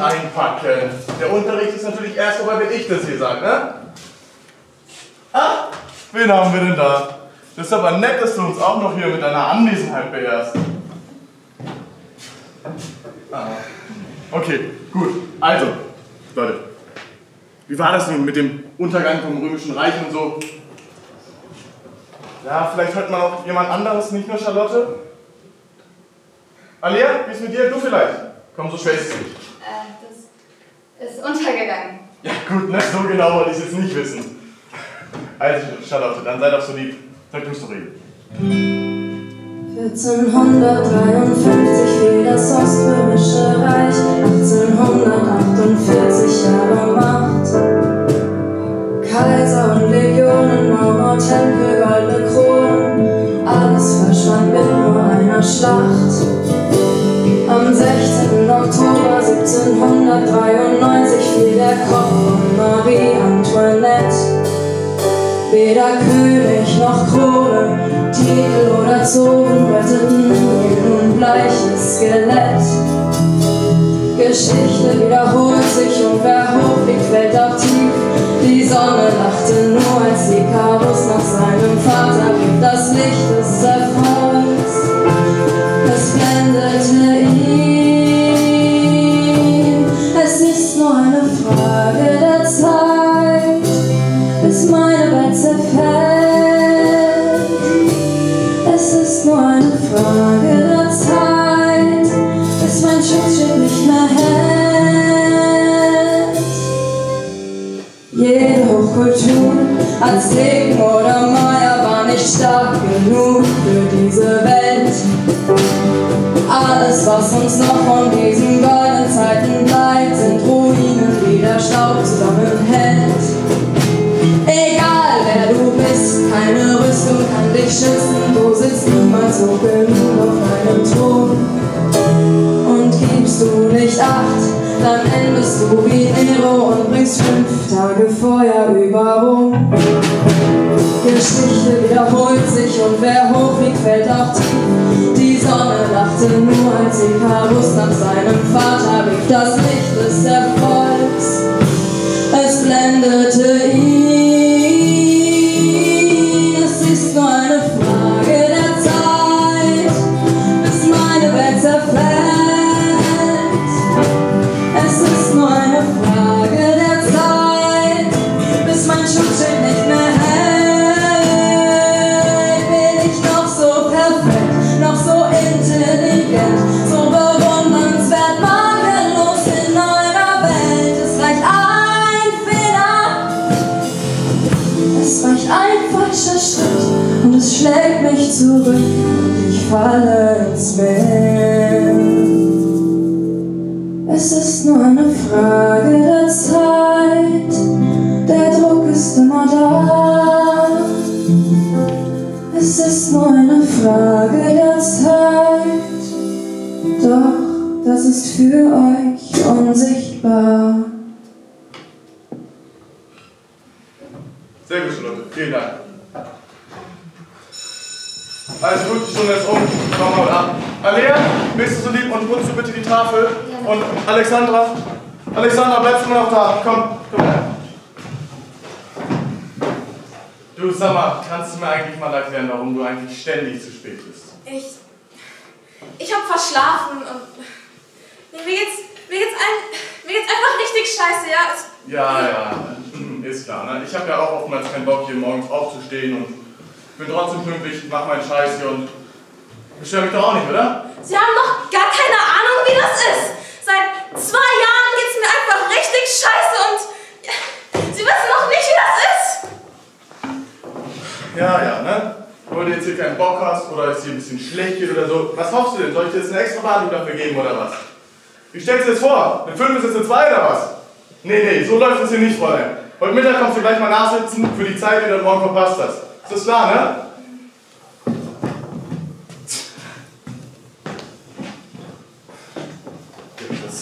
einpacken. Der Unterricht ist natürlich erst vorbei, wenn ich das hier sage, ne? Ah, wen haben wir denn da? Das ist aber nett, dass du uns auch noch hier mit deiner Anwesenheit beehrst. Ah. Okay, gut. Also, Leute, wie war das nun mit dem Untergang vom Römischen Reich und so? Ja, vielleicht hört man auch jemand anderes, nicht nur Charlotte. Alia, wie ist mit dir? Du vielleicht? Komm, so schwer ist es nicht. Äh, das ist untergegangen. Ja gut, ne, so genau wollte ich es jetzt nicht wissen. Also, Charlotte, dann sei doch so lieb. Sag du es doch reden. 1453 fiel das Oströmische Reich, 1848 Jahre Macht. Kaiser und Legionen, Marmortempel, goldene Kronen, alles verschwand mit nur einer Schlacht. 1793 fiel der Kopf von Marie Antoinette. Weder König noch Krone, Titel oder Zonen retteten ihr nun bleiches Skelett. Geschichte wiederholt sich und wer hoch liegt, fällt auch tief. Die Sonne lachte nur, als Icarus nach seinem Vater rief. Das Licht des Erfolgs, Hochkultur, Azteken oder Maya, war nicht stark genug für diese Welt. Alles, was uns noch von diesen goldenen Zeiten bleibt, sind Ruinen, die der Staub zusammenhält. Egal wer du bist, keine Rüstung kann dich schützen, du sitzt niemals hoch genug auf deinem Thron. Und gibst du nicht Acht, dann endest du wie Nero und bringst fünf Tage Feuer über Rom. Geschichte wiederholt sich und wer hochfliegt, fällt auch tief. Die Sonne lachte nur, als Icarus nach seinem Vater rief. Das Licht des Erfolgs, es blendete ihn. Zurück und ich falle ins Meer. Es ist nur eine Frage Tafel? Und Alexandra? Alexandra, bleibst du noch da? Komm, komm her. Du, sag mal, kannst du mir eigentlich mal erklären, warum du eigentlich ständig zu spät bist? Ich. Ich hab verschlafen und. Nee, mir geht's. Mir geht's, ein, mir geht's einfach richtig scheiße, ja? Es, Ja, ja, ist klar. Ne? Ich habe ja auch oftmals keinen Bock, hier morgens aufzustehen und bin trotzdem pünktlich, mach meinen Scheiß hier und beschwer mich doch auch nicht, oder? Sie haben noch gar keine Ahnung, wie das ist. Seit zwei Jahren geht's mir einfach richtig scheiße und. Sie wissen noch nicht, wie das ist. Ja, ja, ne? Weil du jetzt hier keinen Bock hast oder es dir ein bisschen schlecht geht oder so. Was hoffst du denn? Soll ich dir jetzt eine extra Behandlung dafür geben oder was? Wie stellst du dir das vor? Eine 5 ist jetzt eine 2 oder was? Nee, nee, so läuft es hier nicht, Fräulein. Heute Mittag kommst du gleich mal nachsitzen für die Zeit, die du morgen verpasst hast. Ist das klar, ne?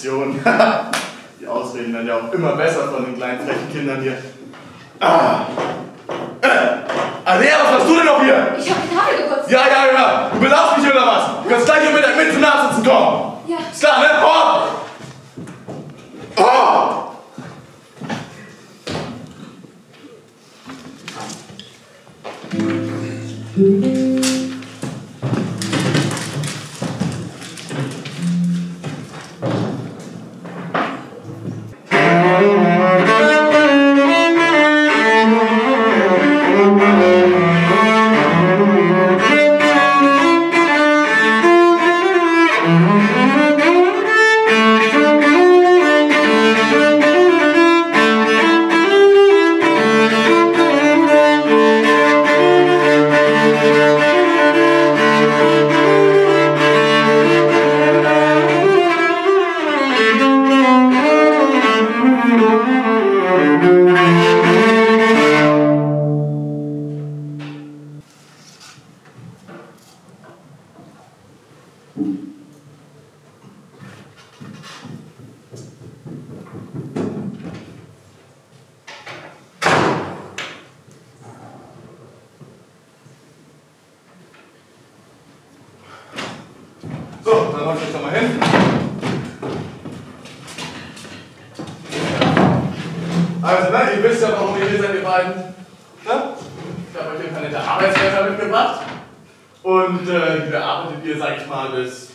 Depression. Die Ausreden werden ja auch immer besser von den kleinen frechen Kindern hier. Ah. Äh. Alea, was machst du denn noch hier? Ich habe die Tafel geputzt. Ja, ja, ja. Du belauschst mich oder was? Du kannst gleich hier mit, mit zum Nachsitzen kommen. Ja. Ist klar, ne? Oh! Oh! Dann hol ich doch mal hin. Also, ne, ihr wisst ja, warum ihr hier seid, ihr beiden. Ne? Ich habe euch hier nette Arbeitshelfer mitgebracht. Und äh, die bearbeitet ihr, sag ich mal, bis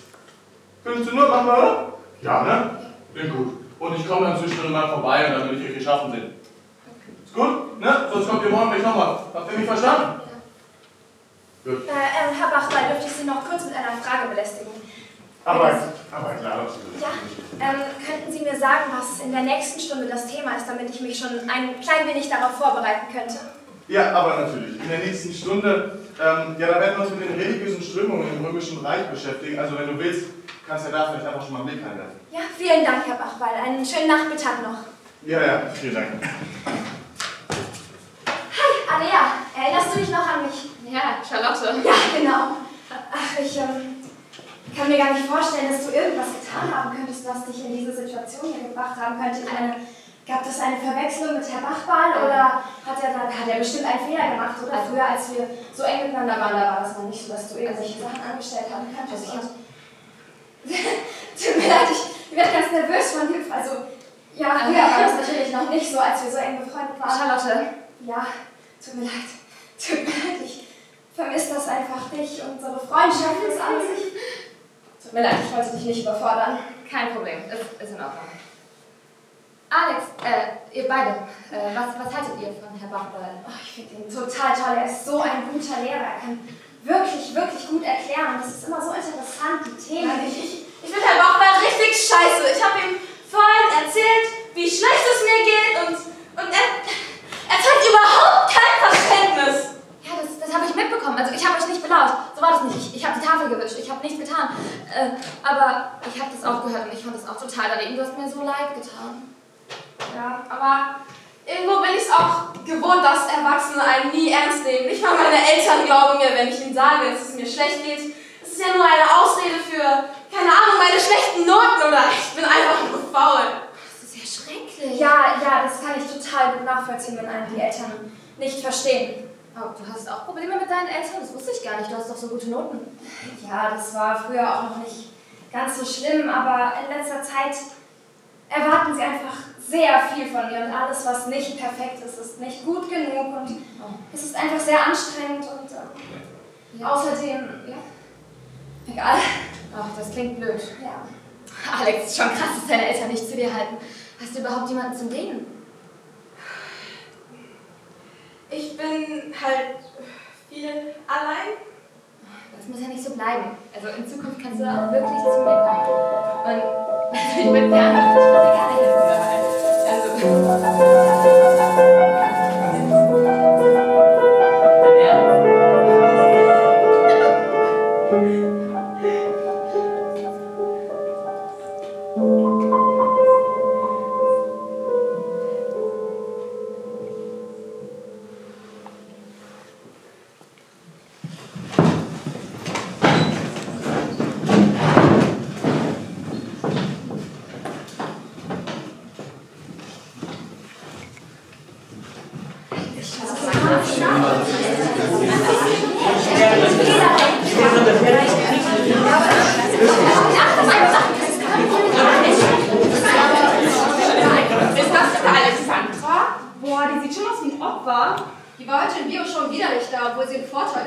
15 Uhr, machen wir, oder? Ja, ne? Klingt gut. Und ich komme dann zwischendurch mal vorbei und dann will ich euch geschaffen sehen. Ist gut? Ne? Sonst kommt ihr morgen gleich nochmal. Habt ihr mich verstanden? Gut. Äh, Herr Bachmann, dürfte ich Sie noch kurz mit einer Frage belästigen? Aber, aber klar. Ja, ähm, könnten Sie mir sagen, was in der nächsten Stunde das Thema ist, damit ich mich schon ein klein wenig darauf vorbereiten könnte? Ja, aber natürlich. In der nächsten Stunde, ähm, ja, da werden wir uns mit den religiösen Strömungen im Römischen Reich beschäftigen. Also wenn du willst, kannst du ja da vielleicht einfach schon mal einen Blick reinwerfen. Ja, vielen Dank, Herr Bachwall. Einen schönen Nachmittag noch. Ja, ja, vielen Dank. Hi, Alea. Erinnerst du dich noch an mich? Ja, Charlotte. Ja, genau. Ach, ich ähm, kann mir gar nicht vorstellen, dass du irgendwas getan haben könntest, was dich in diese Situation hier gebracht haben könnte. Ich meine, gab es eine Verwechslung mit Herr Bachball oder hat er, da, hat er bestimmt einen Fehler gemacht? Oder Also- früher, als wir so eng miteinander waren, da war das noch nicht so, dass du irgendwelche Sachen angestellt haben könntest. Also ich Tut mir leid, ich, ich werde ganz nervös von dir. Also, ja, früher war das natürlich noch nicht so, als wir so eng befreundet waren. Charlotte. Ja, tut mir leid. Tut mir leid, ich vermisse das einfach dich, unsere Freundschaft, das an sich. Tut mir leid, ich wollte dich nicht überfordern. Kein Problem, ist, ist in Ordnung. Alex, äh, ihr beide, äh, was, was haltet ihr von Herr Bachball? Oh, ich finde ihn total toll, er ist so ein guter Lehrer. Er kann wirklich, wirklich gut erklären. Und es ist immer so interessant, die Themen. Ich, ich, ich finde Herr Bachball richtig scheiße. Ich habe ihm vorhin erzählt, wie schlecht es mir geht und, und er, er zeigt überhaupt kein Verständnis. Ja, das, das habe ich mitbekommen. Also ich habe euch nicht belauscht. So war das nicht. Ich, ich habe die Tafel gewischt. Ich habe nichts getan. Äh, aber ich habe das auch gehört und ich fand das auch total daneben. Du hast mir so leid getan. Ja, aber irgendwo bin ich es auch gewohnt, dass Erwachsene einen nie ernst nehmen. Nicht mal meine Eltern glauben mir, wenn ich ihnen sage, dass es mir schlecht geht. Es ist ja nur eine Ausrede für, keine Ahnung, meine schlechten Noten oder ich bin einfach nur faul. Das ist ja schrecklich. Ja, ja, das kann ich total gut nachvollziehen, wenn einen die Eltern nicht verstehen. Oh, du hast auch Probleme mit deinen Eltern? Das wusste ich gar nicht. Du hast doch so gute Noten. Ja, das war früher auch noch nicht ganz so schlimm, aber in letzter Zeit erwarten sie einfach sehr viel von mir und alles, was nicht perfekt ist, ist nicht gut genug und es ist einfach sehr anstrengend und ähm, Ja. außerdem, Ja. egal. Ach, das klingt blöd. Ja. Alex, ist schon krass, dass deine Eltern nicht zu dir halten. Hast du überhaupt jemanden zum Reden? Ich bin halt viel allein. Das muss ja nicht so bleiben. Also in Zukunft kannst du auch wirklich zu mir kommen. Und ich bin gerne, ich dir gerne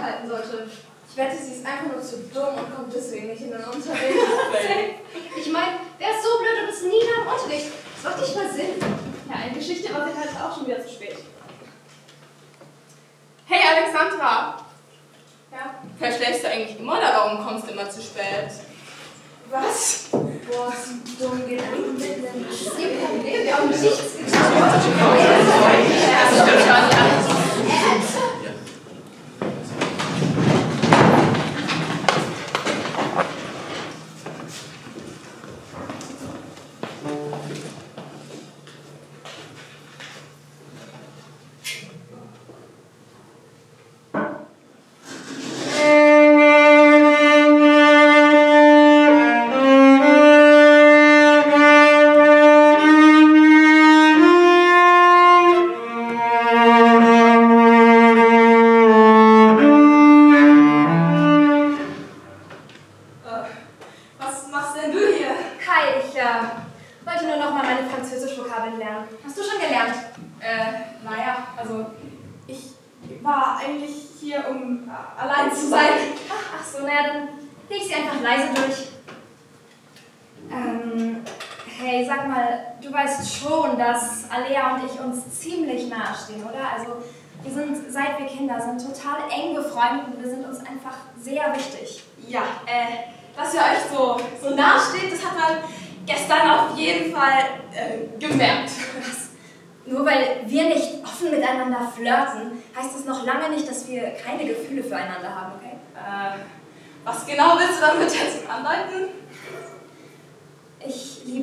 halten sollte. Ich wette, sie ist einfach nur zu dumm und kommt deswegen nicht in den Unterricht. ich meine, wer ist so blöd und ist nie da im Unterricht? Das macht nicht mal Sinn. Ja, eine Geschichte war sie halt auch schon wieder zu spät. Hey Alexandra! Ja? Verschläfst du eigentlich immer oder warum kommst du immer zu spät? Was? Boah, so dumm geht einfach mit dem Problem. Wir haben nichts getan.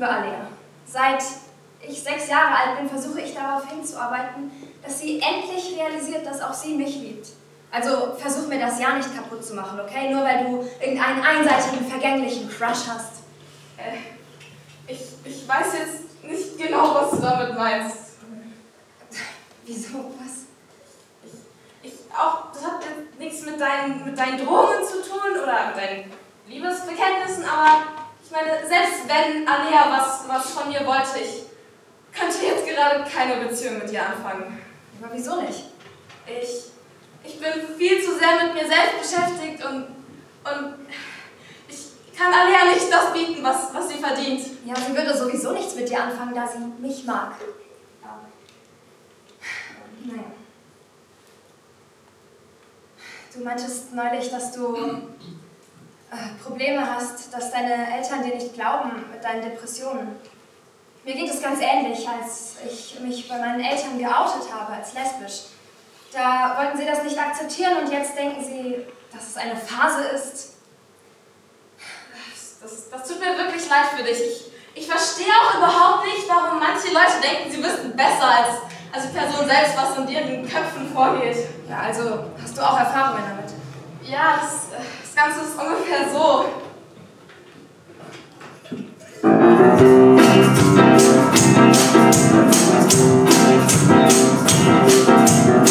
Ich liebe Alea. Seit ich sechs Jahre alt bin, versuche ich darauf hinzuarbeiten, dass sie endlich realisiert, dass auch sie mich liebt. Also versuch mir das ja nicht kaputt zu machen, okay? Nur weil du irgendeinen einseitigen, vergänglichen Crush hast. Äh, ich, ich weiß jetzt nicht genau, was du damit meinst. Wieso? Was? Ich, auch, das hat nichts mit deinen, mit deinen Drohungen zu tun oder mit deinen Liebesbekenntnissen, aber ich meine, selbst wenn Alea was, was von mir wollte, ich könnte jetzt gerade keine Beziehung mit ihr anfangen. Aber wieso nicht? Ich, ich bin viel zu sehr mit mir selbst beschäftigt und, und ich kann Alea nicht das bieten, was, was sie verdient. Ja, sie würde sowieso nichts mit dir anfangen, da sie mich mag. Naja. Du meintest neulich, dass du Probleme hast, dass deine Eltern dir nicht glauben mit deinen Depressionen. Mir geht es ganz ähnlich, als ich mich bei meinen Eltern geoutet habe als lesbisch. Da wollten sie das nicht akzeptieren und jetzt denken sie, dass es eine Phase ist. Das, das tut mir wirklich leid für dich. Ich, ich verstehe auch überhaupt nicht, warum manche Leute denken, sie wüssten besser als, als die Person selbst, was in deren Köpfen vorgeht. Ja, also hast du auch Erfahrungen damit? Ja, das, das Ganze ist ungefähr so. Ich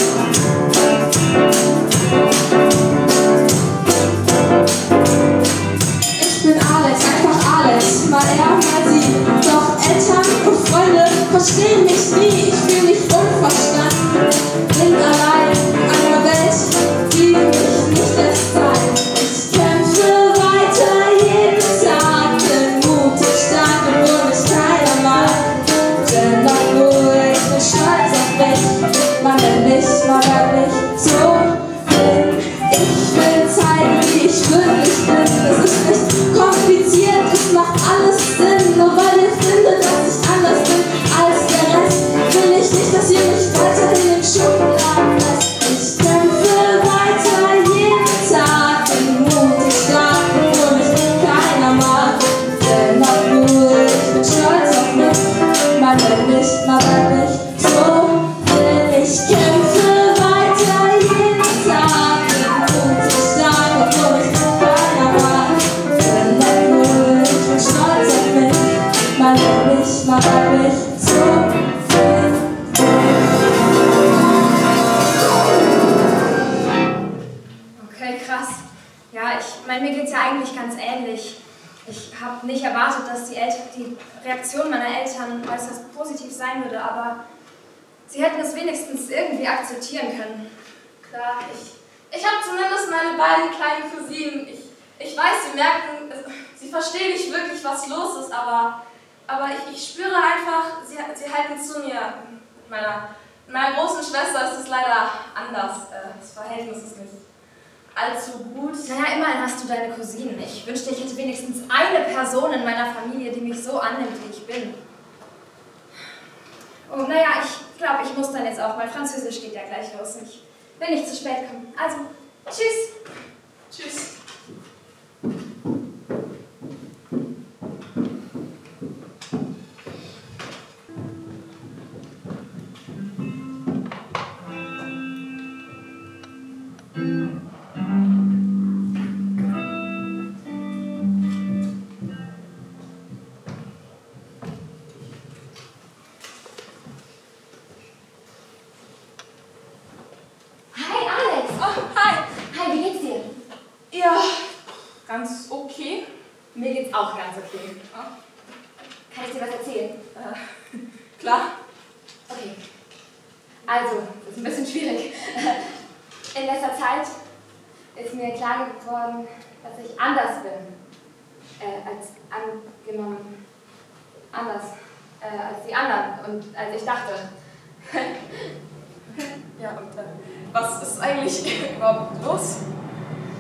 hast du deine Cousinen. Ich wünschte, ich hätte wenigstens eine Person in meiner Familie, die mich so annimmt, wie ich bin. Oh, naja, ich glaube, ich muss dann jetzt auch, weil Französisch geht ja gleich los. Ich will nicht zu spät kommen. Also, tschüss. Tschüss. Dass ich anders bin. Äh, als angenommen. Anders. Äh, als die anderen und als ich dachte. Ja, und äh, was ist eigentlich überhaupt los?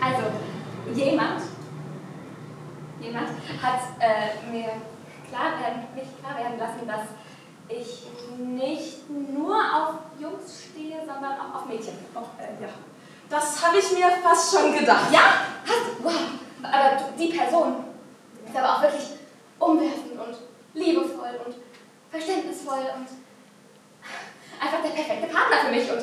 Also, jemand jemand hat äh, mir klar werden, mich klar werden lassen, dass ich nicht nur auf Jungs stehe, sondern auch auf Mädchen. Oh, äh, ja. Das habe ich mir fast schon gedacht. Ja? Hast? Wow. Aber die Person ist aber auch wirklich umwerfend und liebevoll und verständnisvoll und einfach der perfekte Partner für mich. Und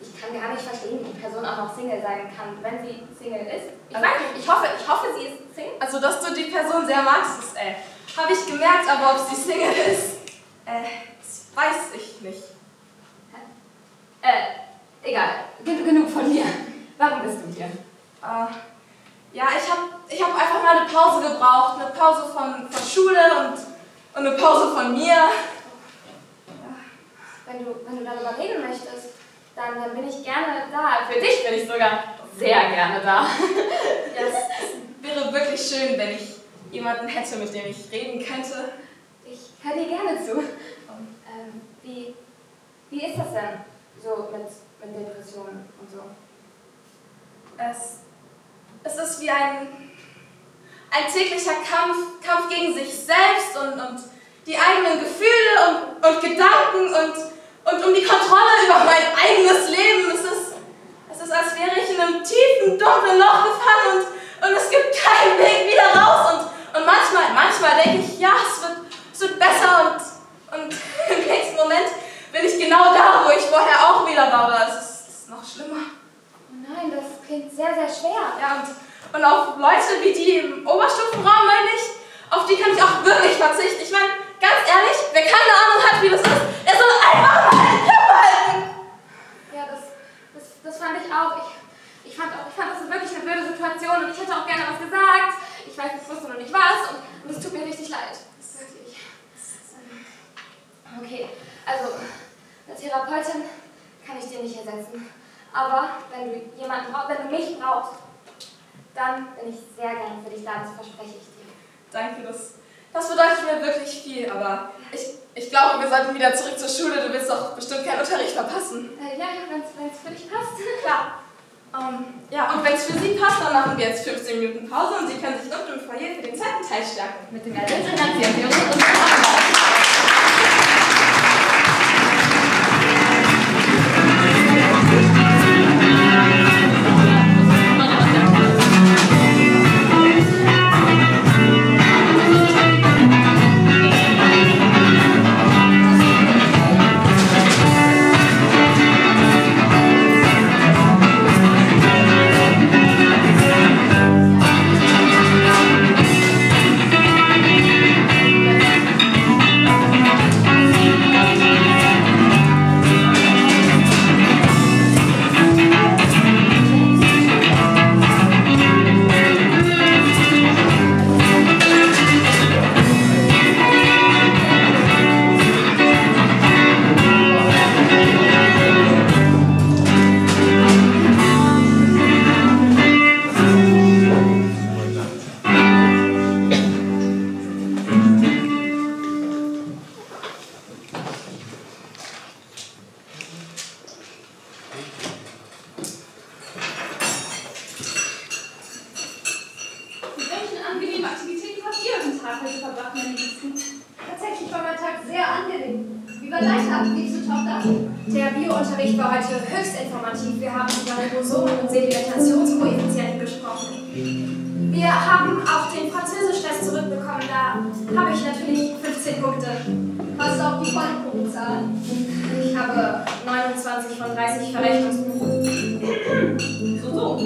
ich kann gar nicht verstehen, wie die Person auch noch Single sein kann, wenn sie Single ist. Ich Also- weiß nicht, ich hoffe, ich hoffe, sie ist Single. Also, dass du die Person sehr magst, das äh, habe ich gemerkt, aber ob sie Single ist, äh, das weiß ich nicht. Äh, egal. Gen genug von mir. Warum bist du hier? Äh, ja, ich habe ich hab einfach mal eine Pause gebraucht. Eine Pause von, von Schule und, und eine Pause von mir. Wenn du, wenn du darüber reden möchtest, dann, dann bin ich gerne da. Für dich bin ich sogar sehr gerne da. Ja, es wäre wirklich schön, wenn ich jemanden hätte, mit dem ich reden könnte. Ich höre dir gerne zu. Ähm, wie, wie ist das denn so mit, mit Depressionen und so? Es, es ist wie ein, ein täglicher Kampf, Kampf gegen sich selbst und, und die eigenen Gefühle und, und Gedanken und, und um die Kontrolle über mein eigenes Leben. Es ist, es ist, als wäre ich in einem tiefen, dunklen Loch gefangen und, und es gibt keinen Weg wieder raus. Und, und manchmal, manchmal denke ich, ja, es wird, es wird besser und, und im nächsten Moment bin ich genau da, wo ich vorher auch wieder war, aber es ist, ist noch schlimmer. Oh nein, das klingt sehr, sehr schwer. Ja, und, und auf Leute wie die im Oberstufenraum neulich, auf die kann ich auch wirklich verzichten. Ich meine, ganz ehrlich, wer keine Ahnung hat, wie das ist, der soll einfach mal den Klappe halten. Ja, das, das, das fand ich auch. Ich, ich, fand auch. ich fand das ist wirklich eine blöde Situation und ich hätte auch gerne was gesagt. Ich weiß, ich wusste noch nicht was und, und es tut mir richtig leid. Das ist wirklich. das ist, ähm, Okay, also, als Therapeutin kann ich dir nicht ersetzen. Aber wenn du jemanden brauchst, wenn du mich brauchst, dann bin ich sehr gerne für dich da, das verspreche ich dir. Danke, das, das bedeutet mir wirklich viel, aber ich, ich glaube, wir sollten wieder zurück zur Schule. Du willst doch bestimmt keinen Unterricht verpassen. Äh, ja, ja, wenn es für dich passt. Klar. Ähm, ja, und wenn es für Sie passt, dann machen wir jetzt 15 Minuten Pause und Sie können sich unten im Foyer für den zweiten Teil stärken. Mit dem uns Ribosomen und Sedimentationskoeffizienten gesprochen. Wir haben auch den Französisch-Test zurückbekommen. Da habe ich natürlich 15 Punkte. Hast du auch die vollen Punktzahl? Ich habe 29 von 30 Verrechnungspunkten. So, so.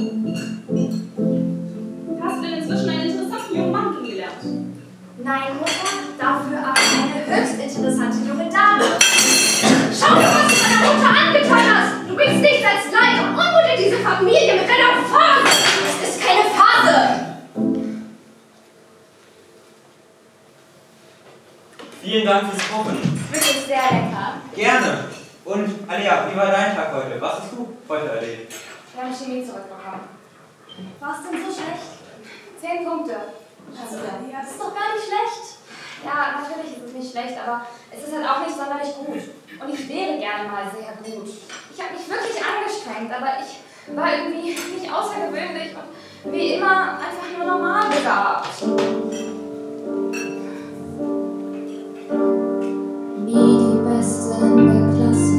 Punkte. Also, das ist doch gar nicht schlecht. Ja, natürlich ist es nicht schlecht, aber es ist halt auch nicht sonderlich gut. Und ich wäre gerne mal sehr gut. Ich habe mich wirklich angestrengt, aber ich war irgendwie nicht außergewöhnlich und wie immer einfach nur normal begabt. Wie die Besten der Klasse.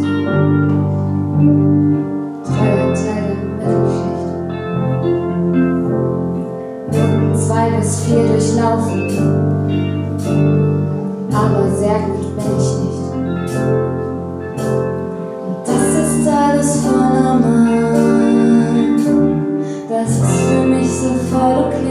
alles viel durchlaufen, aber sehr gut bin ich nicht. Das ist alles voller Mann, das ist für mich so voll okay.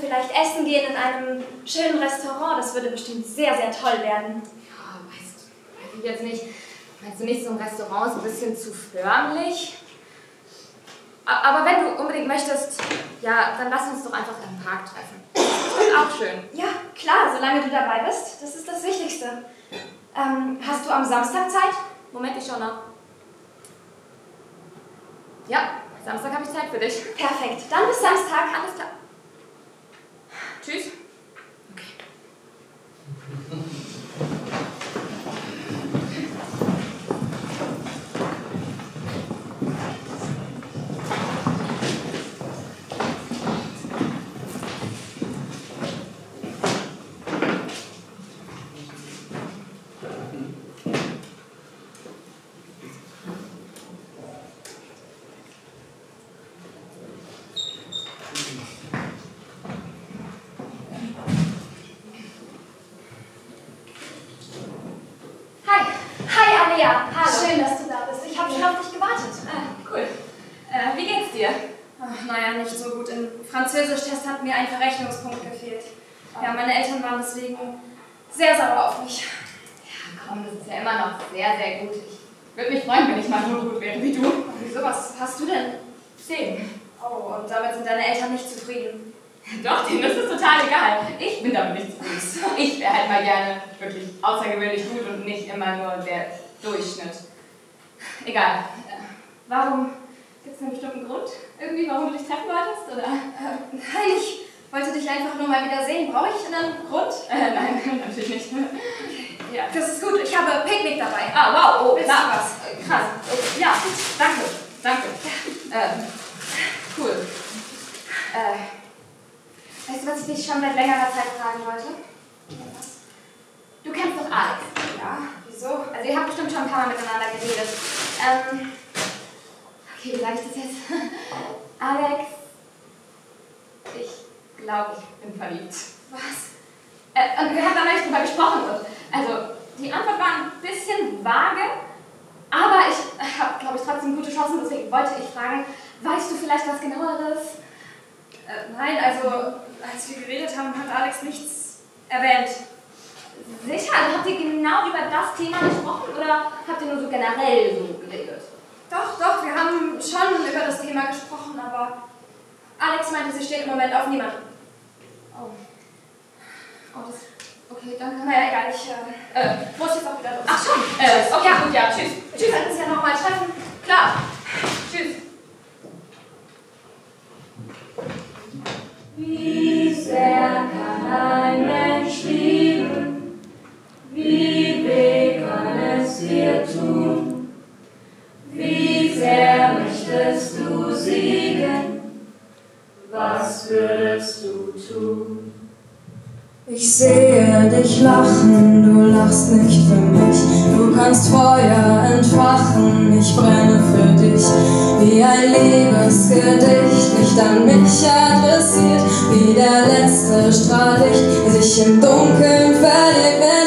Vielleicht essen gehen in einem schönen Restaurant. Das würde bestimmt sehr, sehr toll werden. Ja, weißt, weiß ich jetzt nicht. Meinst du nicht, so ein Restaurant ist ein bisschen zu förmlich? Aber wenn du unbedingt möchtest, ja, dann lass uns doch einfach im Park treffen. Das ist auch schön. Ja, klar, solange du dabei bist. Das ist das Wichtigste. Ähm, hast du am Samstag Zeit? Moment, ich schau nach. Ja, Samstag habe ich Zeit für dich. Perfekt. Dann bis Samstag. Alles klar. Tschüss. Hi. Hi, Alea. Hallo. Schön, dass du da bist. Ich habe schon auf dich gewartet. Ah, cool. Äh, wie geht's dir? Ach, naja, nicht so gut. Im Französisch-Test hat mir ein Verrechnungspunkt gefehlt. Ja, meine Eltern waren deswegen sehr sauer auf mich. Ja, komm, das ist ja immer noch sehr, sehr gut. Ich würde mich freuen, wenn ich mal so gut wäre wie du. Wieso, was hast du denn? Zehn. Oh, und damit sind deine Eltern nicht zufrieden. Doch, denen ist es total egal. Ich bin damit nicht zufrieden. Ich wäre halt mal gerne wirklich außergewöhnlich gut und nicht immer nur der Durchschnitt. Egal. Warum? Gibt es einen bestimmten Grund? Irgendwie, warum du dich treffen wolltest? Oder? Äh, nein, ich wollte dich einfach nur mal wieder sehen. Brauche ich einen Grund? Äh, nein, natürlich nicht. Ja. Das ist gut. Ich habe Picknick dabei. Ah, wow, oh, Willst na, was? Krass. Oh, Ja, danke, danke. Ähm, cool. Äh, weißt du, was ich dich schon seit längerer Zeit fragen wollte? Du kennst doch Alex. Ja, wieso? Also ihr habt bestimmt schon ein paar Mal miteinander geredet. Ähm, Okay, wie sage ich das jetzt? Alex, ich glaube, ich bin verliebt. was? Äh, und wir haben da noch nicht drüber gesprochen. Und, also, die Antwort war ein bisschen vage, aber ich habe, glaube ich, trotzdem gute Chancen. Deswegen wollte ich fragen, weißt du vielleicht was genaueres? Äh, nein, also als wir geredet haben, hat Alex nichts erwähnt. Sicher? Also habt ihr genau über das Thema gesprochen oder habt ihr nur so generell so geredet? Doch, doch, wir haben schon über das Thema gesprochen, aber Alex meinte, sie steht im Moment auf niemanden. Oh. Oh, das. Okay, danke. Naja, egal, ich äh, Äh, muss jetzt auch wieder los. ach schon. Äh, okay, gut, ja, tschüss. wir können uns ja nochmal treffen. Klar. Tschüss. Wie sehr kann ein Mensch lieben? Wie weh kann es dir tun? Wie sehr möchtest du siegen? Was würdest du tun? Ich sehe dich lachen, du lachst nicht für mich. Du kannst Feuer entfachen, ich brenne für dich. Wie ein Liebesgedicht, nicht an mich adressiert. Wie der letzte Strahl Strahlicht sich im Dunkeln verliert.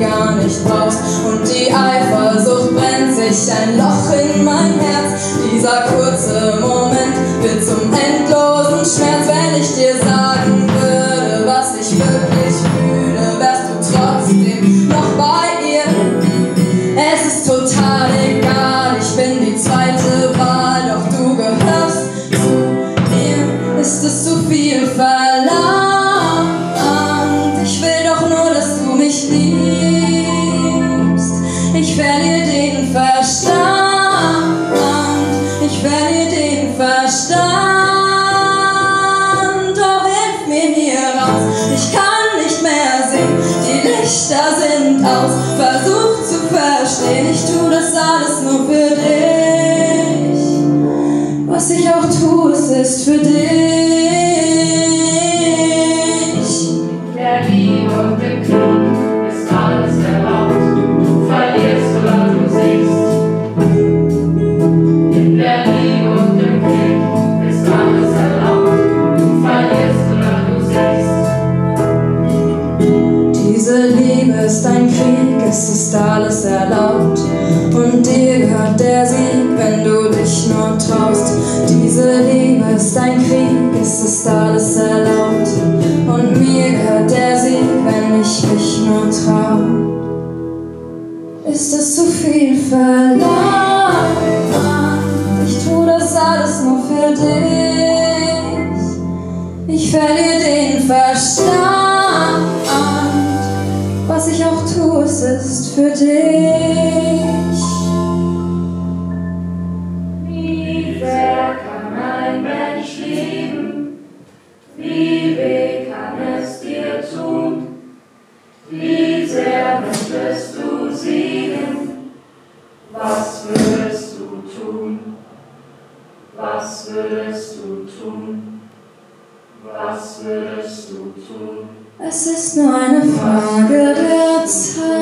gar nicht brauchst. Und die Eifersucht brennt sich ein Loch in mein Herz. Dieser Kurs für dich. Wie sehr kann ein Mensch lieben? Wie weh kann es dir tun? Wie sehr möchtest du siegen? Was würdest du tun? Was würdest du tun? Was würdest du tun? Es ist nur eine Frage der Zeit.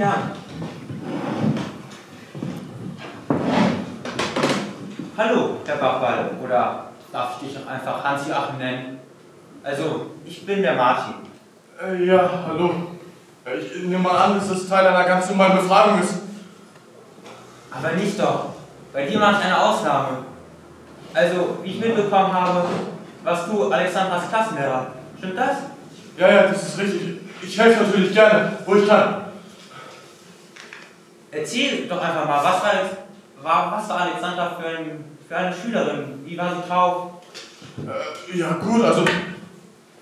Vielen Dank. Hallo, Herr Bachwall, oder darf ich dich auch einfach Hans-Joachim nennen? Also, ich bin der Martin. Äh, ja, hallo. Äh, Ich nehme mal an, dass das Teil einer ganz normalen Befragung ist. Aber nicht doch. Bei dir mache ich eine Ausnahme. Also, wie ich mitbekommen habe, warst du Alexandras Klassenlehrer. Stimmt das? Ja, ja, das ist richtig. Ich helfe natürlich gerne, wo ich kann. Erzähl doch einfach mal, was war, war, was war Alexandra für, ein, für eine Schülerin? Wie war sie drauf? Äh, ja, gut, also.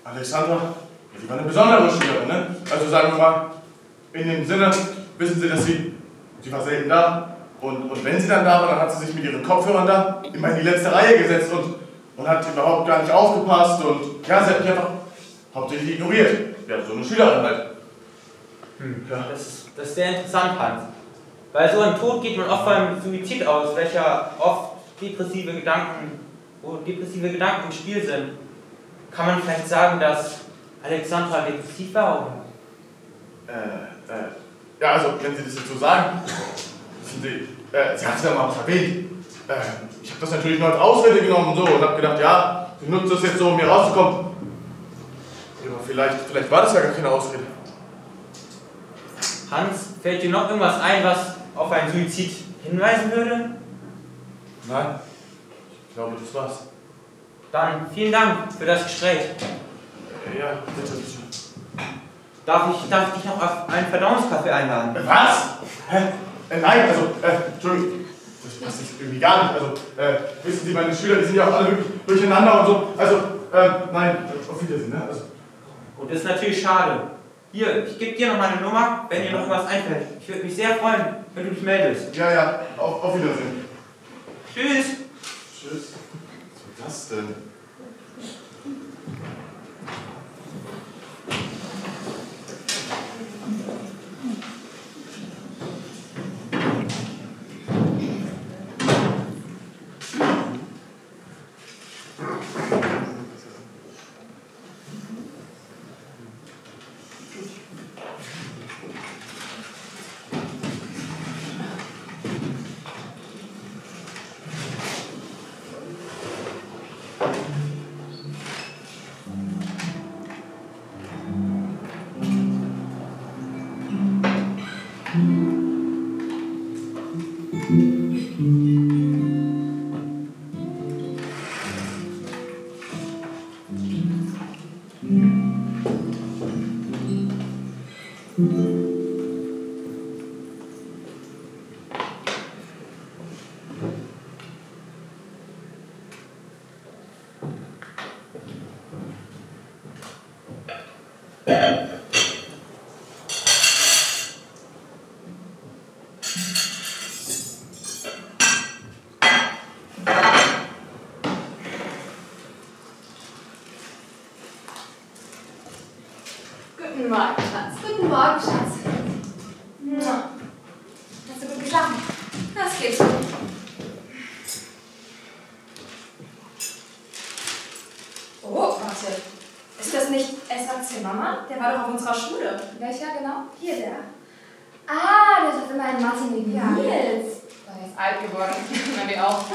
Alexandra, die war eine besondere Schülerin, ne? Also sagen wir mal, in dem Sinne, wissen Sie, dass sie. Sie war selten da. Und, und wenn sie dann da war, dann hat sie sich mit ihren Kopfhörern da immer in die letzte Reihe gesetzt und, und hat überhaupt gar nicht aufgepasst. Und ja, sie hat mich einfach hauptsächlich ignoriert. Ja, so eine Schülerin halt. Hm. Ja. Das, ist, das ist sehr interessant, Hans. Bei so einem Tod geht man oft beim Suizid aus, welcher oft depressive Gedanken, wo depressive Gedanken im Spiel sind. Kann man vielleicht sagen, dass Alexandra depressiv war? Äh, äh, ja, also, wenn Sie das jetzt so sagen, wissen Sie, äh, Sie hat ja mal was erwähnt. Äh, ich habe das natürlich nur als Ausrede genommen und so und habe gedacht, ja, sie nutzt das jetzt so, um hier rauszukommen. Aber vielleicht, vielleicht war das ja gar keine Ausrede. Hans, fällt dir noch irgendwas ein, was auf einen Suizid hinweisen würde? Nein, ich glaube, das war's. Dann vielen Dank für das Gespräch. Äh, ja, bitte, bitte. Darf ich, darf ich dich noch auf einen Verdauungskaffee einladen? Äh, was? Hä? Äh, nein, also, äh, Entschuldigung, das, passt nicht irgendwie gar nicht. Also, äh, wissen Sie, meine Schüler, die sind ja auch alle wirklich durcheinander und so. Also, ähm, nein, auf Wiedersehen, ne? Also, Und das ist natürlich schade. Hier, ich gebe dir noch meine Nummer, wenn dir noch was einfällt. Ich würde mich sehr freuen, wenn du dich meldest. ja, ja, auf, auf Wiedersehen. Tschüss. Tschüss. Was war das denn? Auch.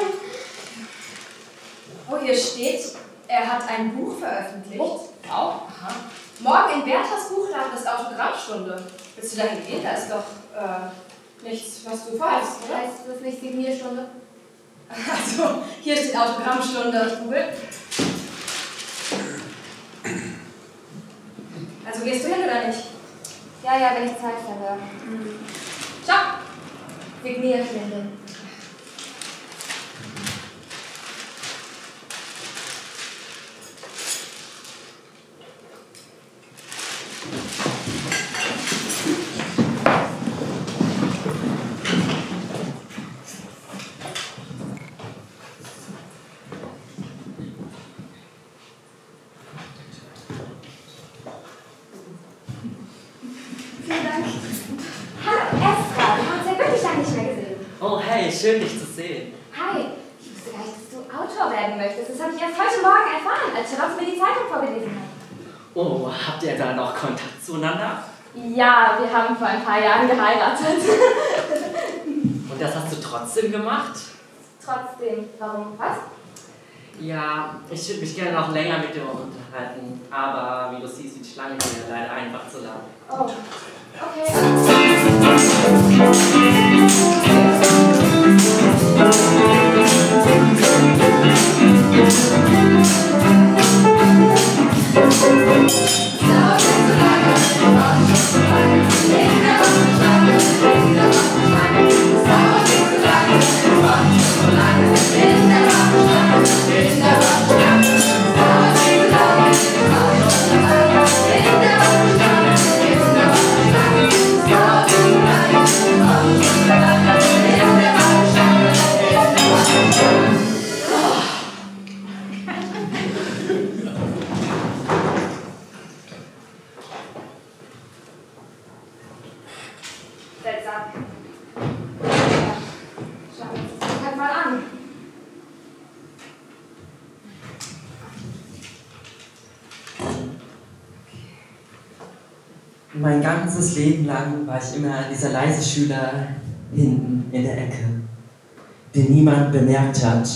Oh, hier steht, er hat ein Buch veröffentlicht. Oh, auch? Aha. Morgen in Berthas Buchladen ist Autogrammstunde. Willst du dahin gehen? Da ist doch äh, nichts, was du vorhast, oder? Heißt das nicht Signierstunde? Also, hier steht Autogrammstunde. Ich google. Also gehst du hin oder nicht? Ja, ja, wenn ich Zeit habe. Ciao. Signierstunde. Vielen Dank. Hallo, Esra. Wir haben uns ja wirklich lange nicht mehr gesehen. Oh, hey, schön dich zu sehen. Hi. Ich wusste gar nicht, dass du Autor werden möchtest. Das habe ich erst heute Morgen erfahren, als Charlotte mir die Zeitung vorgelesen hat. Oh, habt ihr da noch Kontakt zueinander? Ja, wir haben vor ein paar Jahren geheiratet. Und das hast du trotzdem gemacht? Trotzdem, warum? Was? Ja, ich würde mich gerne noch länger mit dir unterhalten, aber wie du siehst, die Schlange hier leider einfach zu lang. Oh. Okay. Mein ganzes Leben lang war ich immer dieser leise Schüler hinten in der Ecke, den niemand bemerkt hat.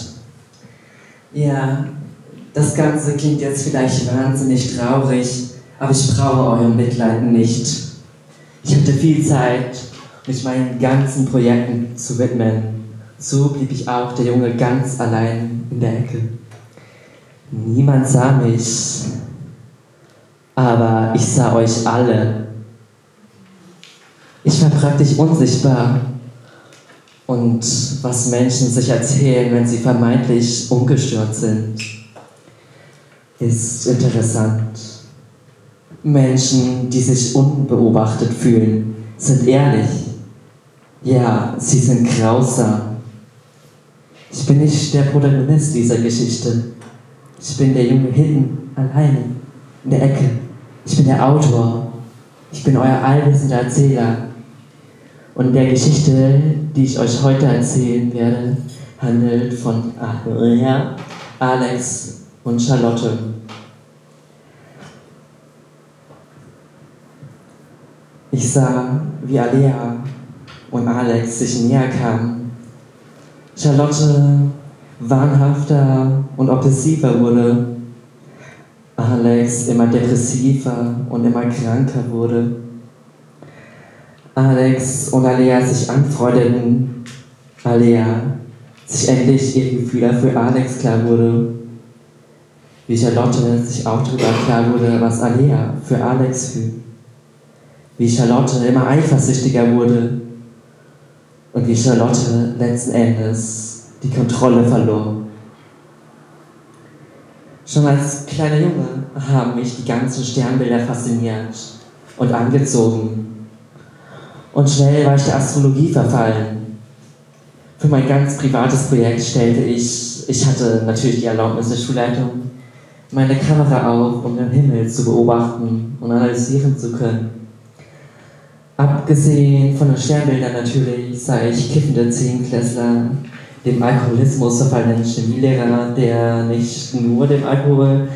Ja, das Ganze klingt jetzt vielleicht wahnsinnig traurig, aber ich brauche euer Mitleid nicht. Ich hatte viel Zeit, mich meinen ganzen Projekten zu widmen. So blieb ich auch der Junge ganz allein in der Ecke. Niemand sah mich, aber ich sah euch alle. Ich war praktisch unsichtbar. und was Menschen sich erzählen, wenn sie vermeintlich ungestört sind, ist interessant. Menschen, die sich unbeobachtet fühlen, sind ehrlich. Ja, sie sind grausam. Ich bin nicht der Protagonist dieser Geschichte. Ich bin der Junge hinten, alleine, in der Ecke. Ich bin der Autor. Ich bin euer allwissender Erzähler. Und der Geschichte, die ich euch heute erzählen werde, handelt von Andrea, Alex und Charlotte. Ich sah, wie Alea und Alex sich näher kamen. Charlotte wahnhafter und obsessiver wurde. Alex immer depressiver und immer kranker wurde. Alex und Alea sich anfreundeten. Alea sich endlich ihre Gefühle für Alex klar wurde. Wie Charlotte sich auch darüber klar wurde, was Alea für Alex fühlt wie Charlotte immer eifersüchtiger wurde und wie Charlotte letzten Endes die Kontrolle verlor. Schon als kleiner Junge haben mich die ganzen Sternbilder fasziniert und angezogen. Und schnell war ich der Astrologie verfallen. Für mein ganz privates Projekt stellte ich, ich hatte natürlich die Erlaubnis der Schulleitung, meine Kamera auf, um den Himmel zu beobachten und analysieren zu können. Abgesehen von den Sternbildern natürlich sah ich kiffende Zehnklässler, dem Alkoholismus verfallenen Chemielehrer, der nicht nur dem Alkohol,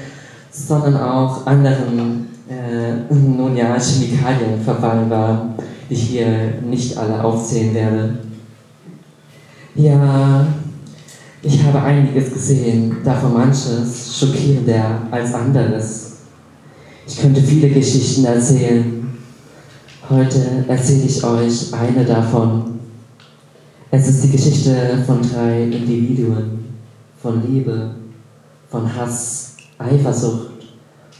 sondern auch anderen, äh, nun ja, Chemikalien verfallen war, die ich hier nicht alle aufzählen werde. Ja, ich habe einiges gesehen, davon manches schockierender als anderes. Ich könnte viele Geschichten erzählen, Heute erzähle ich euch eine davon. Es ist die Geschichte von drei Individuen, von Liebe, von Hass, Eifersucht,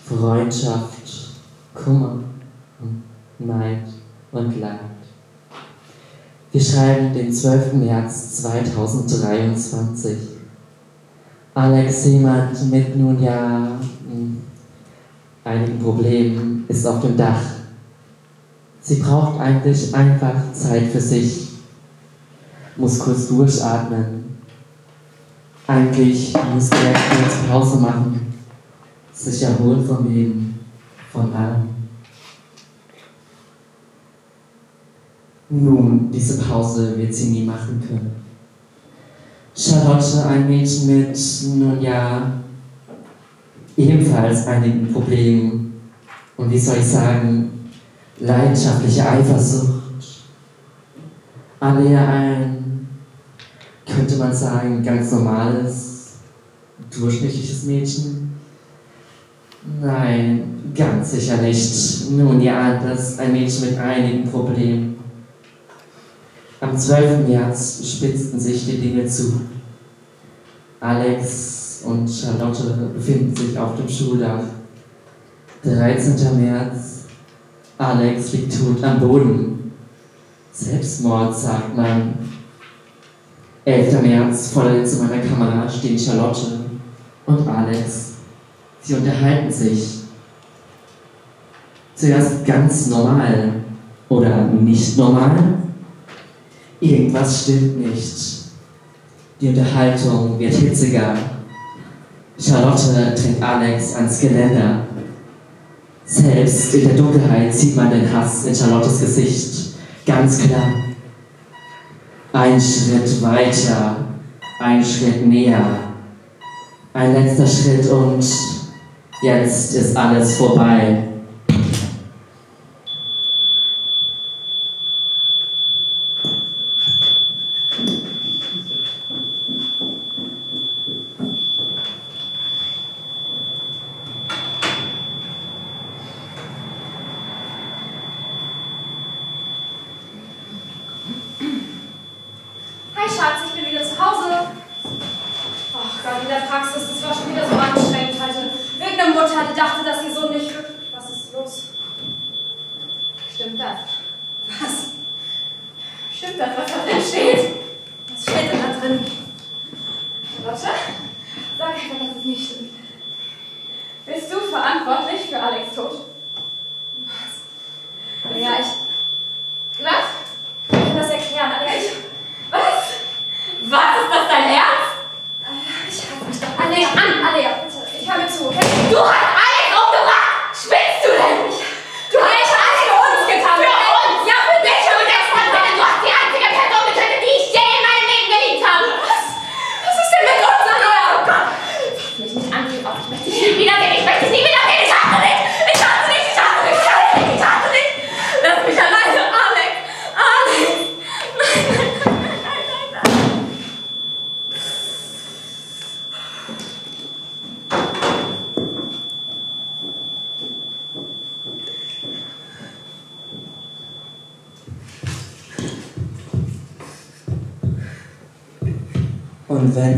Freundschaft, Kummer, Neid und Leid. Wir schreiben den 12. März 2023. Alex jemand mit nun ja hm, einigen Problemen ist auf dem Dach Sie braucht eigentlich einfach Zeit für sich, muss kurz durchatmen. Eigentlich muss er kurz Pause machen, sich erholen vom Leben, von allem. Nun, diese Pause wird sie nie machen können. Charlotte, ein Mädchen mit, nun ja, ebenfalls einigen Problemen. Und wie soll ich sagen, leidenschaftliche Eifersucht. Alle ein, könnte man sagen, ganz normales, durchschnittliches Mädchen? Nein, ganz sicher nicht. Nun ja, das ist ein Mädchen mit einigen Problemen. Am 12. März spitzten sich die Dinge zu. Alex und Charlotte befinden sich auf dem Schuldach. 13. März Alex liegt tot am Boden. Selbstmord, sagt man. 11. März, der Letzte meiner Kamera stehen Charlotte und Alex. Sie unterhalten sich. Zuerst ganz normal oder nicht normal. Irgendwas stimmt nicht. Die Unterhaltung wird hitziger. Charlotte trägt Alex ans Geländer. Selbst in der Dunkelheit sieht man den Hass in Charlottes Gesicht. Ganz klar. Ein Schritt weiter, ein Schritt näher, ein letzter Schritt und jetzt ist alles vorbei.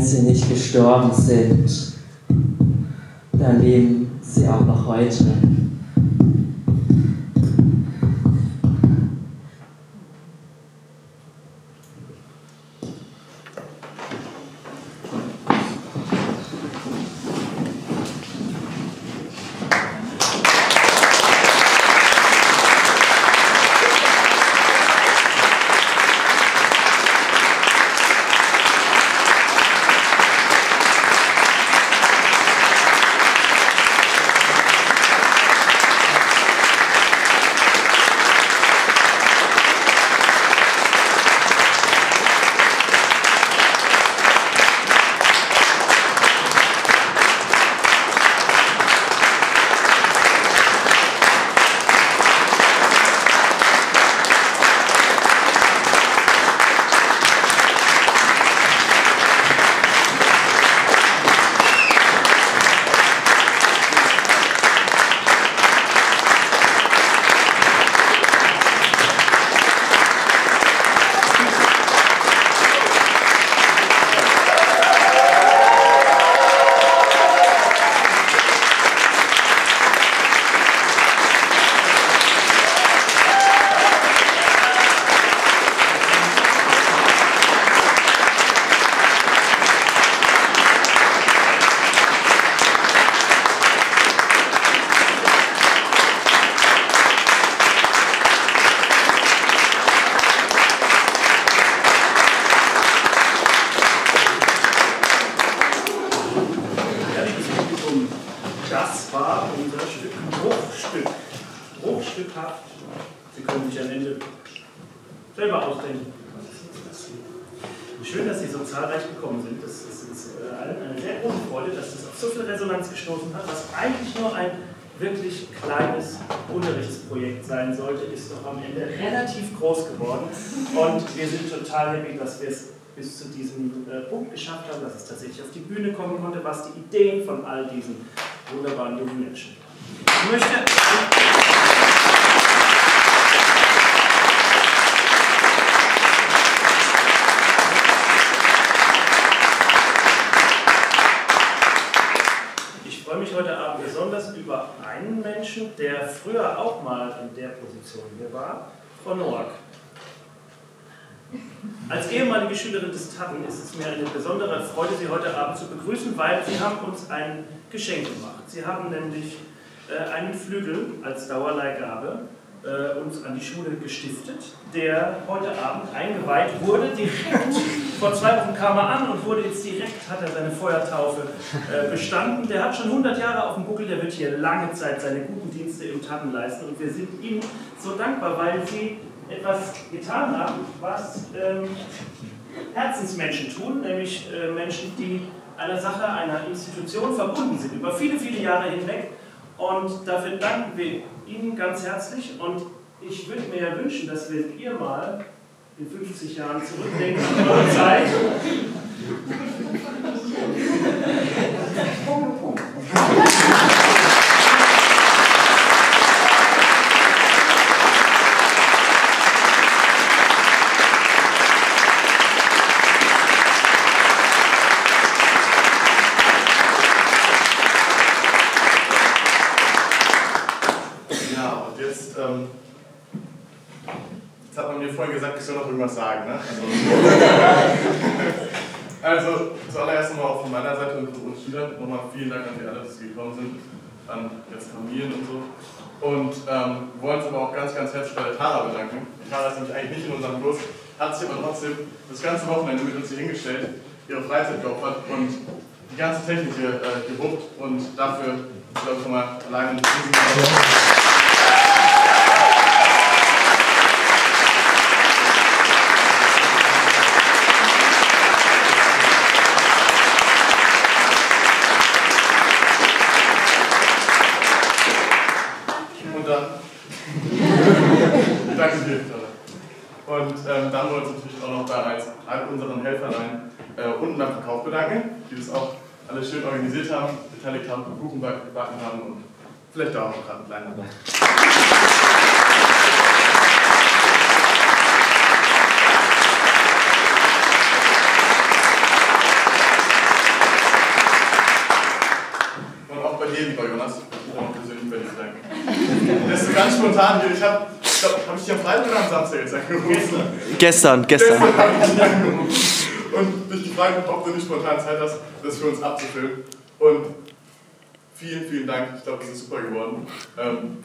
Sie nicht gestorben sind, dann leben sie auch noch heute. Tatsächlich auf die Bühne kommen konnte, was die Ideen von all diesen wunderbaren jungen Menschen. Ich möchte. Ich freue mich heute Abend besonders über einen Menschen, der früher auch mal in der Position hier war, Frau Noack. Als ehemalige Schülerin des Tatten ist es mir eine besondere Freude, Sie heute Abend zu begrüßen, weil Sie haben uns ein Geschenk gemacht. Sie haben nämlich äh, einen Flügel als Dauerleihgabe äh, uns an die Schule gestiftet, der heute Abend eingeweiht wurde. Direkt vor zwei Wochen kam er an und wurde jetzt direkt, hat er seine Feuertaufe äh, bestanden. Der hat schon 100 Jahre auf dem Buckel, der wird hier lange Zeit seine guten Dienste im Tatten leisten und wir sind Ihnen so dankbar, weil Sie etwas getan haben, was ähm, Herzensmenschen tun, nämlich äh, Menschen, die einer Sache, einer Institution verbunden sind, über viele, viele Jahre hinweg. Und dafür danken wir Ihnen ganz herzlich. Und ich würde mir ja wünschen, dass wir ihr mal in 50 Jahren zurückdenken an eure Zeit. Ja, und jetzt, ähm, jetzt hat man mir vorhin gesagt, ich soll noch irgendwas sagen, ne? Also, also zuallererst nochmal auch von meiner Seite und von uns Schülern nochmal vielen Dank an Sie alle, dass Sie gekommen sind. an jetzt Familien und so. Und ähm, wir wollen uns aber auch ganz, ganz herzlich bei der Tara bedanken. Die Tara ist nämlich eigentlich nicht in unserem Kurs, hat sich aber trotzdem das ganze Wochenende mit uns hier hingestellt, Freizeit geopfert und die ganze Technik hier äh, gewuppt und dafür, ich glaube, schon mal alleine dir, Victoria. Und ähm, dann wir uns natürlich auch noch bei all unseren Helferlein unten beim Verkauf bedanken, die das auch alles schön organisiert haben, beteiligt haben, Kuchen gebacken haben und vielleicht da auch noch gerade einen kleinen. Und ganz spontan hier. Ich habe, ich glaub, habe ich dich am Freitag oder am Samstag jetzt angerufen? Gestern, gestern. Gestern habe ich gefragt, ob du nicht spontan Zeit hast, das für uns abzufilmen. Und vielen, vielen Dank. Ich glaube, das ist super geworden. Ähm,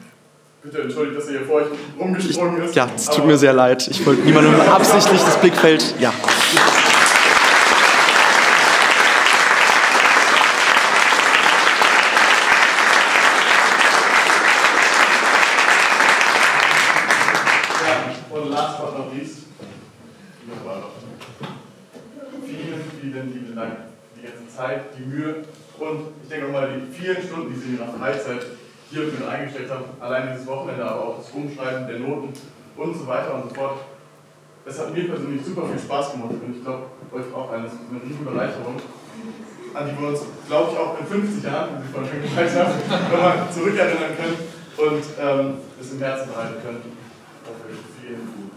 bitte entschuldigt, dass er hier vor euch rumgesprungen ist. Ja, es tut mir sehr leid. Ich wollte niemandem absichtlich das Blickfeld. Ja. Und last but not least, vielen, vielen lieben Dank für die ganze Zeit, die Mühe und ich denke auch mal die vielen Stunden, die Sie in Ihrer Freizeit hier mit eingesteckt haben, allein dieses Wochenende, aber auch das Umschreiben der Noten und so weiter und so fort. Es hat mir persönlich super viel Spaß gemacht und ich glaube, euch auch eine, eine riesen Bereicherung, an die wir uns, glaube ich, auch in 50 Jahren, wie Sie vorhin schon gesagt haben, nochmal zurückerinnern können und ähm, es im Herzen behalten können. Dafür vielen Dank.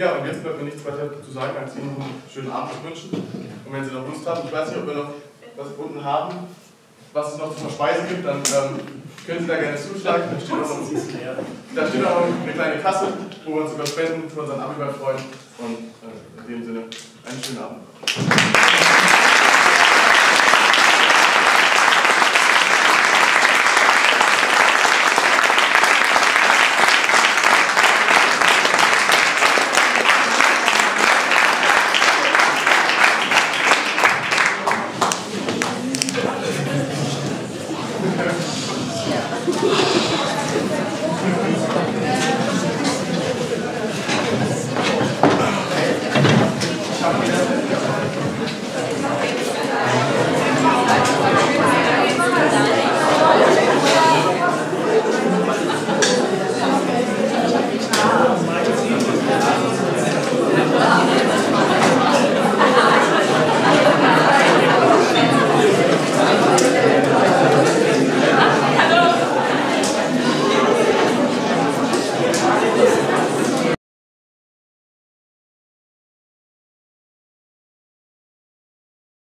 Ja, und jetzt bleibt mir nichts weiter zu sagen, als Ihnen einen schönen Abend zu wünschen. Und wenn Sie noch Lust haben, ich weiß nicht, ob wir noch was unten haben, was es noch zur Speise gibt, dann ähm, können Sie da gerne zuschlagen. Da steht auch noch, da steht noch eine kleine Kasse, wo wir uns über Spenden für unseren Abiball freuen. Und äh, in dem Sinne, einen schönen Abend.